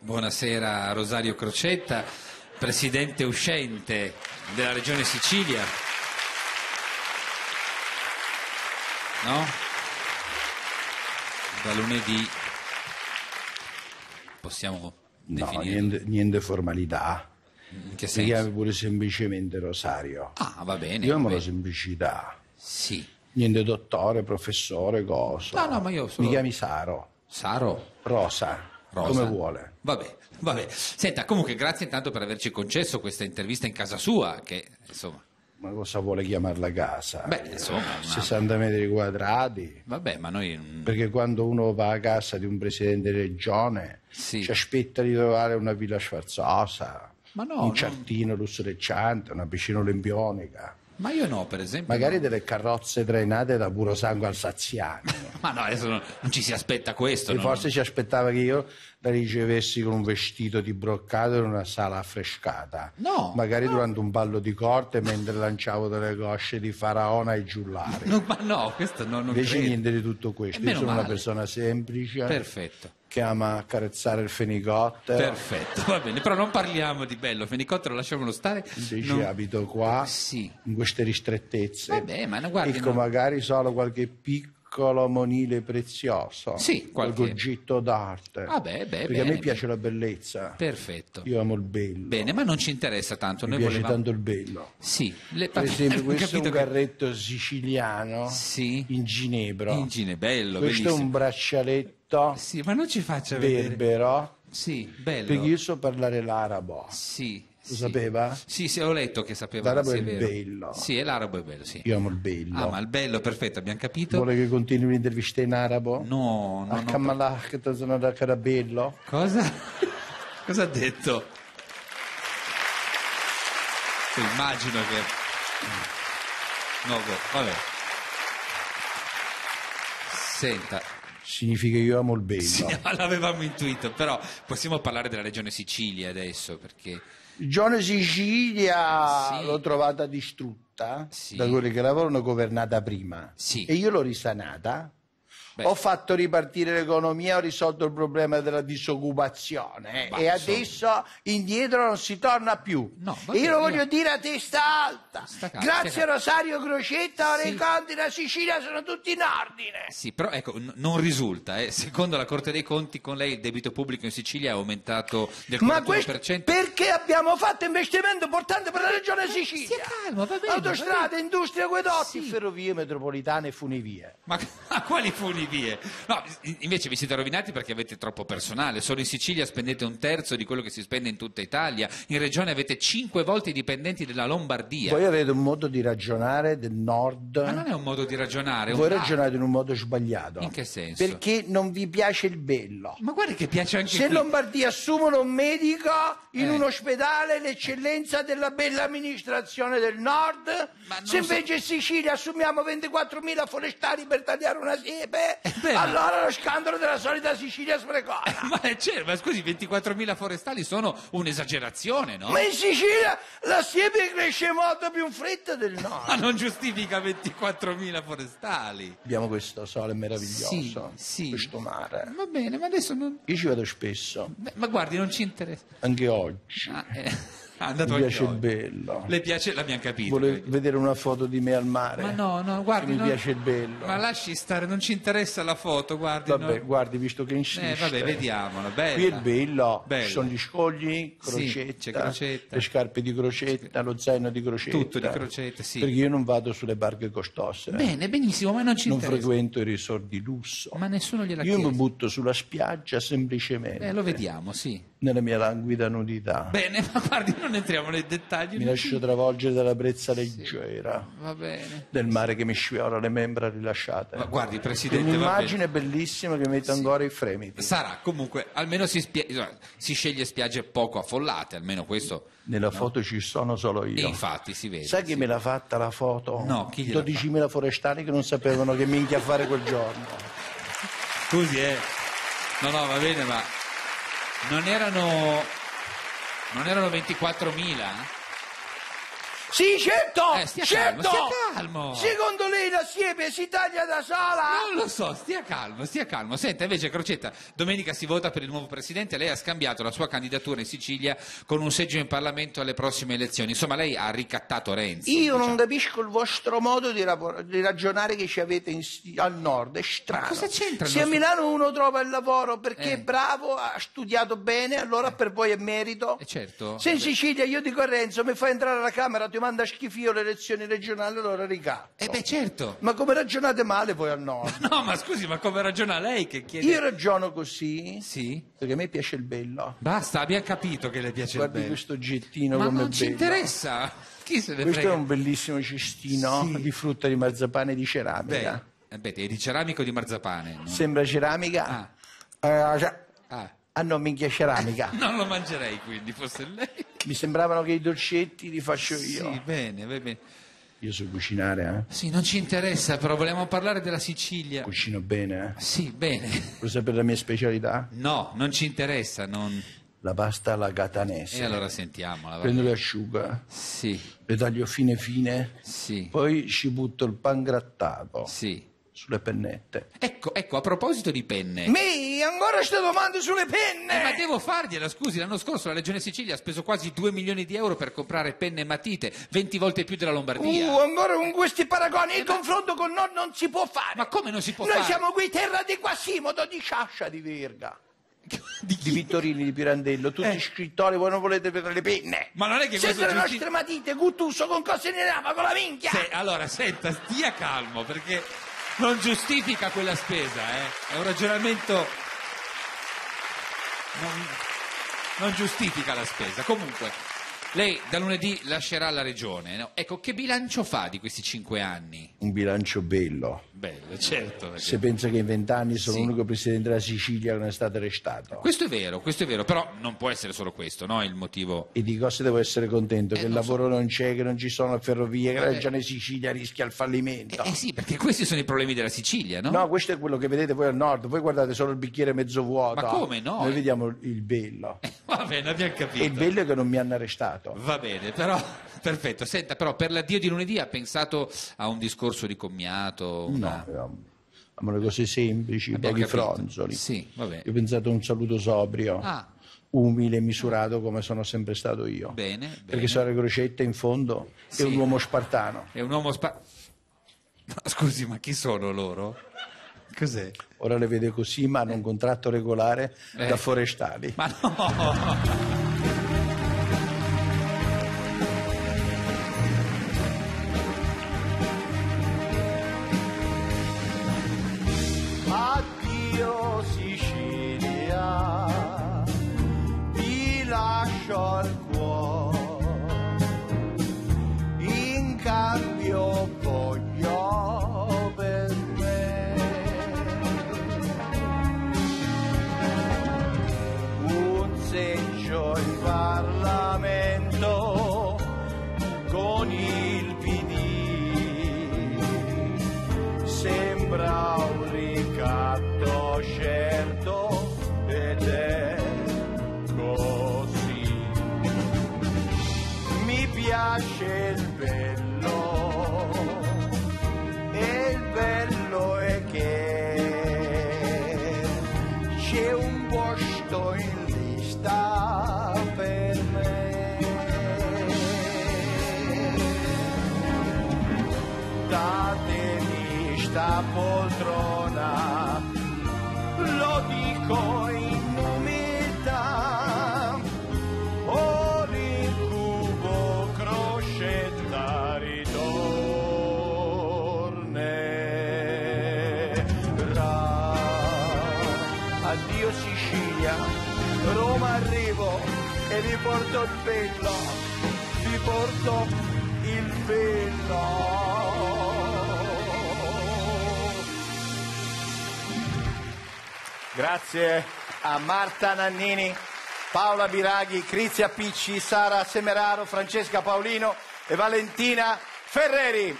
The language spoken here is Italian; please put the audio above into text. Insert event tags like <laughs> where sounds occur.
Buonasera Rosario Crocetta, presidente uscente della Regione Sicilia. No? Da lunedì possiamo No, niente, niente formalità. In che senso? chiama pure semplicemente Rosario. Ah, va bene. Io amo va la semplicità. Sì. Niente dottore, professore, cosa. No, no, ma io sono- Mi chiami Saro. Saro? Rosa. Rosa. Come vuole. Vabbè, vabbè. Senta, comunque grazie intanto per averci concesso questa intervista in casa sua, che insomma, Ma cosa vuole chiamarla casa? beh, insomma, una- 60 metri quadrati. vabbè, ma noi Perché quando uno va a casa di un presidente di regione Sì. ci aspetta di trovare una villa sfarzosa, Ma no, un no. giardino lussureggiante, una piscina olimpionica, ma io no, per esempio. magari delle carrozze trainate da puro sangue alsaziano. <laughs> Ma no, adesso non, non ci si aspetta questo, E no? forse ci aspettava che io la ricevessi con un vestito di broccato in una sala affrescata. No, Magari no. durante un ballo di corte mentre lanciavo delle cosce di faraona ai giullari. No, ma no, questo no, non Invece credo. niente di tutto questo. E Io sono una male. persona semplice Perfetto, che ama accarezzare il fenicottero. perfetto, va bene, però non parliamo di bello, fenicottero lasciamolo stare. Invece Non- abito qua Sì, in queste ristrettezze. Vabbè, ma no, guardi, Ecco, no. magari solo qualche piccolo monile prezioso. Sì, qualche- oggetto d'arte. Vabbè, beh, Perché bene, a me bene. piace la bellezza. perfetto. Io amo il bello. Bene, ma non ci interessa tanto, Mi noi piace volevamo... tanto il bello. Sì, le... Per <laughs> esempio, questo è un che- carretto siciliano Sì. in ginebro. In Gine, bello, questo è bellissimo. un braccialetto Sì, ma non ci faccia vedere. berbero. Sì, bello. Perché io so parlare l'arabo. Sì. Lo sì. sapeva? Sì, sì, ho letto che sapeva. L'arabo sì, è vero. bello. Sì, e l'arabo è bello, sì. Io amo il bello. Ah, ma il bello, perfetto, abbiamo capito. Vuole che continui l'intervista in arabo? No, no, A no. Da carabello? Cosa? <laughs> Cosa ha detto? Immagino che... No, boh, vabbè. Senta, Significa io amo il bello. sì, <laughs> l'avevamo intuito, però possiamo parlare della regione Sicilia adesso, perché... Gione Sicilia Sì. l'ho trovata distrutta Sì. da quelli che l'avevano governata prima Sì. e io l'ho risanata. Beh. Ho fatto ripartire l'economia, ho risolto il problema della disoccupazione eh, Ma, e adesso indietro non si torna più. No, va e io bene, lo voglio io- dire a testa alta. Sta calmo, Grazie stia calmo. Rosario Crocetta, ora Sì. i conti della Sicilia sono tutti in ordine. Sì, però ecco, n- non risulta. eh. Secondo la Corte dei Conti, con lei il debito pubblico in Sicilia è aumentato del 41%. Ma questo perché abbiamo fatto investimento importante per la regione Sicilia? Stia calmo, va bene, Autostrade, va industrie, acquedotti, Sì. ferrovie metropolitane e funivie. Ma <laughs> a quali funivie? No, in- invece vi siete rovinati perché avete troppo personale. Solo in Sicilia spendete un terzo di quello che si spende in tutta Italia. In regione avete cinque volte i dipendenti della Lombardia. Voi avete un modo di ragionare del nord. Ma non è un modo di ragionare. Voi ragionate in un modo sbagliato. In che senso? Perché non vi piace il bello. Ma guarda che piace anche Se in qui. Lombardia assumono un medico in Eh. un ospedale, l'eccellenza della bella amministrazione del nord. Se so- invece in Sicilia assumiamo 24.000 forestali per tagliare una siepe, Eh ma- allora lo scandalo della solita Sicilia sprecona. <laughs> Ma, è certo, ma scusi, 24.000 forestali sono un'esagerazione, no? Ma in Sicilia la siepe cresce molto più in fretta del Ma nord. non giustifica 24.000 forestali. Abbiamo questo sole meraviglioso, Sì, sì. questo mare. Va bene, ma adesso non... Io ci vado spesso, Beh, ma guardi, non ci interessa. anche oggi. Ah, eh, andato Mi piace il bello. Le piace, l'abbiamo capito. Vuole vedere una foto di me al mare? Ma no, no, guardi. Mi no- piace il bello. Ma lasci stare, non ci interessa la foto, guardi. Vabbè, no. guardi, visto che insiste. Eh, vabbè, vediamola, bella. Qui è bello, ci sono gli scogli, Sì, crocetta, c'è Crocetta. le scarpe di crocetta, lo zaino di crocetta. Tutto di Crocetta, sì. Perché io non vado sulle barche costose. Bene, benissimo, ma non ci non interessa. frequento i resort di lusso. Ma nessuno gliel'ha Io mi chiesto. butto sulla spiaggia semplicemente, Eh, lo vediamo, sì. Nella mia languida nudità. Bene, ma guardi, non entriamo nei dettagli. mi lascio ci- travolgere dalla brezza leggera Va bene. del mare che mi sfiola le membra rilasciate. Ma guardi, Presidente, un'immagine bellissima che mette ancora i fremiti. Sarà, comunque, almeno si, insomma, si sceglie spiagge poco affollate, almeno questo. Nella foto ci sono solo E io. infatti si vede. Sai chi sì. me l'ha fatta la foto? No, chi gliel'ha 12.000 forestali che non sapevano che minchia fare quel giorno. Scusi, eh. No, no, va bene, ma non erano. Non erano 24.000? Sì, certo! Eh, stia certo! calmo, stia calmo. Secondo lei la siepe si taglia da sola? Non lo so, stia calmo, stia calmo. Senta, invece, Crocetta, domenica si vota per il nuovo presidente. Lei ha scambiato la sua candidatura in Sicilia con un seggio in Parlamento alle prossime elezioni. Insomma, lei ha ricattato Renzi. Io non diciamo. capisco il vostro modo di, rapo- di ragionare che ci avete in- al nord, è strano. Ma cosa c'entra Se a Milano uno trova il lavoro perché Eh. è bravo, ha studiato bene, allora per voi è merito. Eh, certo. Se in Sicilia io dico a Renzo mi fai entrare alla Camera, ti manda a schifio le elezioni regionali, allora ricatto. Eh beh, certo. Ma come ragionate male voi al nord? <laughs> No, ma scusi, ma come ragiona lei che chiede... Io ragiono così Sì? perché a me piace il bello. Basta, abbiamo capito che le piace il Guardi bello. questo gettino Ma come non ci bello. interessa. Chi se ne Questo frega? è un bellissimo cestino Sì. di frutta di marzapane di Beh, ceramica. eh beh, è di ceramico o di marzapane? no? Sembra ceramica? Eh, cioè- Ah, ah no, minchia ceramica. <laughs> non lo mangerei quindi, fosse lei. Mi sembravano che i dolcetti li faccio io. Sì, bene, va bene. Io so cucinare, eh? Sì, non ci interessa, però volevamo parlare della Sicilia. Cucino bene, eh? Sì, bene. Vuoi sapere la mia specialità? No, non ci interessa, non... La pasta alla catanese. E allora sentiamola. va Prendo bene. le asciuga, Sì, le taglio fine fine, sì, poi ci butto il pan grattato sì. Sulle pennette. Ecco, ecco, a proposito di penne... Mi, ancora ste domande sulle Eh, penne! ma devo fargliela, scusi, l'anno scorso la Regione Sicilia ha speso quasi 2 milioni di euro per comprare penne e matite, 20 volte più della Lombardia. Uh, ancora con questi paragoni, il confronto con noi non si può fare. Ma come non si può Noi fare? siamo qui terra di Quasimodo, di Sciascia, di Verga, <laughs> Di di? Vittorini, di Pirandello, tutti Eh. scrittori, voi non volete vedere le penne. Ma non è che questo le giusti- nostre matite, Guttuso, con cosa ne lava, con la minchia. Se- allora, senta, stia calmo, perché non giustifica quella spesa, eh. È un ragionamento... Non, non giustifica la spesa. Comunque, lei da lunedì lascerà la Regione, no? Ecco, che bilancio fa di questi cinque anni? Un bilancio bello. Bello, certo. perché- Se pensa che in vent'anni sono Sì. l'unico presidente della Sicilia che non è stato arrestato. Questo è vero, questo è vero, però non può essere solo questo, no? Il motivo... E di cosa devo essere contento? che il non lavoro non c'è, che non ci sono ferrovie, che la Eh. regione Sicilia rischia il fallimento. Eh, eh sì, perché questi sono i problemi della Sicilia, no? No, questo è quello che vedete voi al nord, voi guardate solo il bicchiere mezzo vuoto. Ma come no? Noi vediamo il bello. <laughs> Va bene, abbiamo capito. E il bello è che non mi hanno arrestato. Va bene, però, <laughs> perfetto. Senta, però per l'addio di lunedì ha pensato a un discorso di commiato? Una... No, amo le cose semplici, Abbiamo pochi capito. fronzoli. Sì, va bene. Io ho pensato a un saluto sobrio, Ah, umile e misurato come sono sempre stato io. bene, bene. Perché Sara Crocetta in fondo Sì. è un uomo spartano. È un uomo spa... <laughs> No, scusi, ma chi sono loro? Cos'è? Ora le vede così, ma hanno un contratto regolare Eh. da forestali. Ma no! <laughs> certo ed è così. Mi piace il bello e il bello è che c'è un posto in lista per me. datemi sta poltrona, vi porto il bello, vi porto il bello. Grazie a Marta Nannini, Paola Biraghi, Crizia Picci, Sara Semeraro, Francesca Paolino e Valentina Ferreri.